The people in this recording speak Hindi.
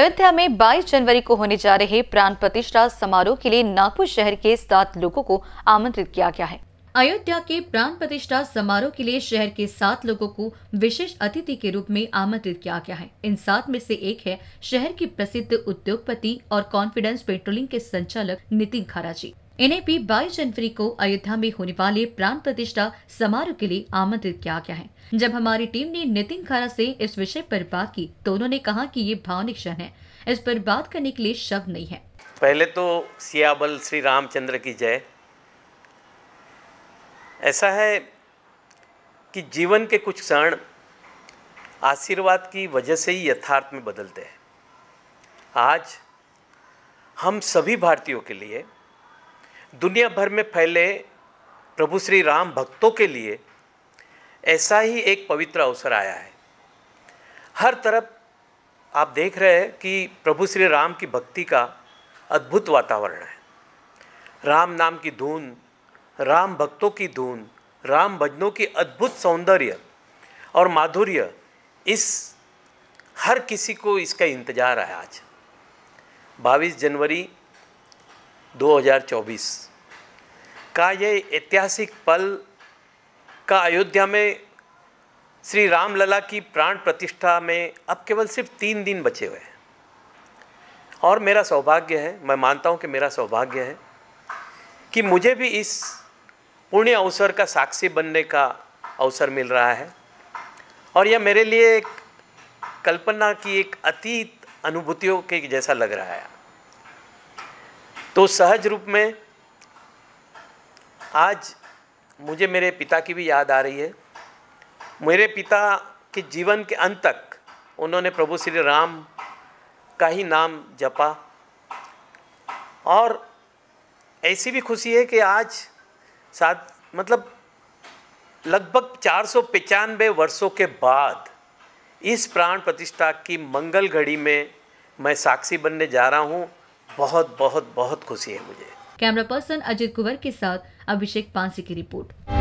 अयोध्या में 22 जनवरी को होने जा रहे प्राण प्रतिष्ठा समारोह के लिए नागपुर शहर के सात लोगों को आमंत्रित किया गया है। अयोध्या के प्राण प्रतिष्ठा समारोह के लिए शहर के सात लोगों को विशेष अतिथि के रूप में आमंत्रित किया गया है। इन सात में से एक है शहर के प्रसिद्ध उद्योगपति और कॉन्फिडेंस पेट्रोलिंग के संचालक नितिन खारा जी इन्हें भी 22 जनवरी को अयोध्या में होने वाले प्राण प्रतिष्ठा समारोह के लिए आमंत्रित किया गया है। जब हमारी टीम ने नितिन खारा से इस विषय पर बात की तो उन्होंने कहा कि ये भावनिक क्षण है। इस पर बात करने के लिए शब्द नहीं है। पहले तो सियाबल श्री रामचंद्र की जय। ऐसा है कि जीवन के कुछ क्षण आशीर्वाद की वजह से ही यथार्थ में बदलते हैं। आज हम सभी भारतीयों के लिए दुनिया भर में फैले प्रभु श्री राम भक्तों के लिए ऐसा ही एक पवित्र अवसर आया है। हर तरफ़ आप देख रहे हैं कि प्रभु श्री राम की भक्ति का अद्भुत वातावरण है। राम नाम की धुन, राम भक्तों की धुन, राम भजनों की अद्भुत सौंदर्य और माधुर्य, इस हर किसी को इसका इंतज़ार है आज। 22 जनवरी 2024 का ये ऐतिहासिक पल का अयोध्या में श्री राम लला की प्राण प्रतिष्ठा में अब केवल सिर्फ़ तीन दिन बचे हुए हैं। और मेरा सौभाग्य है, मैं मानता हूँ कि मेरा सौभाग्य है कि मुझे भी इस पुण्य अवसर का साक्षी बनने का अवसर मिल रहा है। और यह मेरे लिए एक कल्पना की एक अतीत अनुभूतियों के जैसा लग रहा है। तो सहज रूप में आज मुझे मेरे पिता की भी याद आ रही है। मेरे पिता के जीवन के अंत तक उन्होंने प्रभु श्री राम का ही नाम जपा। और ऐसी भी खुशी है कि आज साथ मतलब लगभग चार सौ पचानवे वर्षों के बाद इस प्राण प्रतिष्ठा की मंगल घड़ी में मैं साक्षी बनने जा रहा हूँ। बहुत बहुत बहुत खुशी है मुझे। कैमरा पर्सन अजित कुंवर के साथ अभिषेक पांसी की रिपोर्ट